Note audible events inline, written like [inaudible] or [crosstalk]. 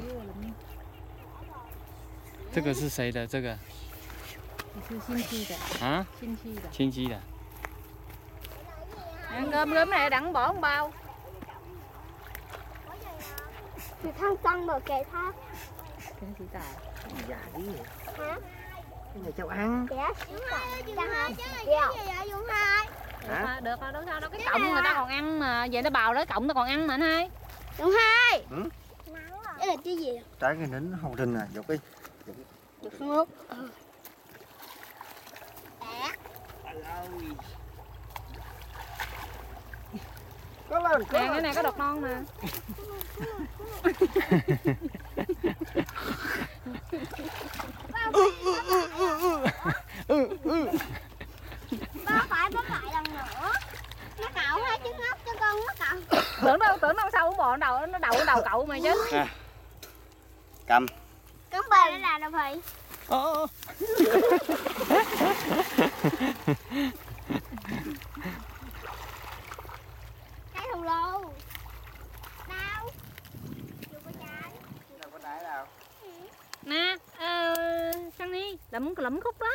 热了呢，这个是谁的？这个这是新期的，啊，新期的。亲戚的。 Ăn cơm cơm này đặng bỏ một bao. thì thằng tăng mở kệ thác Cái gì tài? Dạ đi hả Cái này cháu ăn kẻ xíu tại chẳng hả dạ Được Hả? thôi, được thôi, đâu sao đâu. Cái cọng người ta còn ăn mà. Vậy nó bào lấy cọng nó còn ăn mà anh hai. đúng hai Ừ. cái gì Trái cái nín hồng rừng à Dọc đi. Được không Có lên có Nè, cái này có đọt non mà. ba phải bấm lại lần nữa. Nó cạo hai trứng ốc cho con nó cạo Tưởng đâu, tưởng đâu sau bò đầu nó đầu đầu cậu mà chứ. Cầm. Bề nó là đâu phải Ờ, [laughs] cái thù lô. Đâu chưa có trái Đâu có trái đâu. Nè, ờ, Sunny, lụm lụm khúc đó.